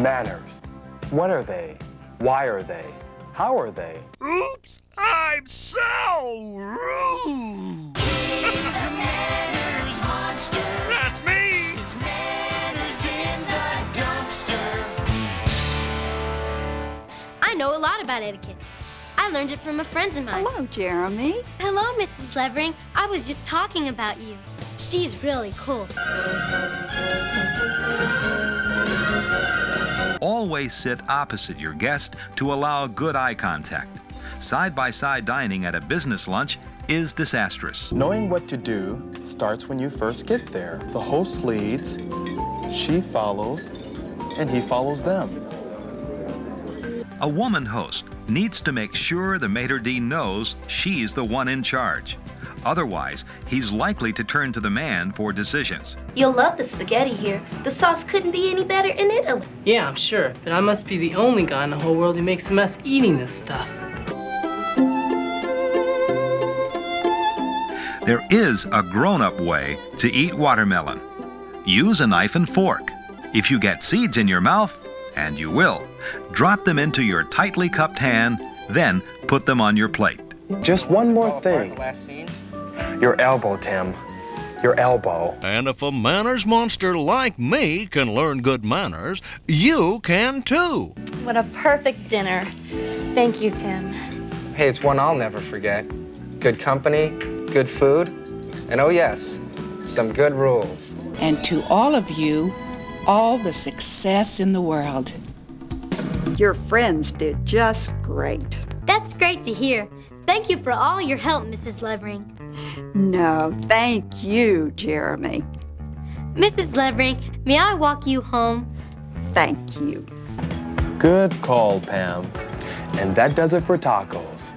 Manners. What are they? Why are they? How are they? Oops, I'm so rude. That's me. I know a lot about etiquette. I learned it from a friend of mine. Hello, Jeremy. Hello, Mrs. Levering. I was just talking about you. She's really cool. Always sit opposite your guest to allow good eye contact. Side by side dining at a business lunch is disastrous. Knowing what to do starts when you first get there. The host leads, she follows, and he follows them. A woman host needs to make sure the maitre d' knows she's the one in charge. Otherwise, he's likely to turn to the man for decisions. You'll love the spaghetti here. The sauce couldn't be any better in Italy. Yeah, I'm sure, but I must be the only guy in the whole world who makes a mess eating this stuff. There is a grown up way to eat watermelon. Use a knife and fork. If you get seeds in your mouth, and you will, drop them into your tightly cupped hand, then put them on your plate. Just one more thing. Your elbow, Tim. Your elbow. And if a manners monster like me can learn good manners, you can too. What a perfect dinner. Thank you, Tim. Hey, it's one I'll never forget. Good company, good food, and oh yes, some good rules. And to all of you, all the success in the world. Your friends did just great. That's great to hear. Thank you for all your help, Mrs. Levering. No, thank you, Jeremy. Mrs. Levering, may I walk you home? Thank you. Good call, Pam. And that does it for tacos.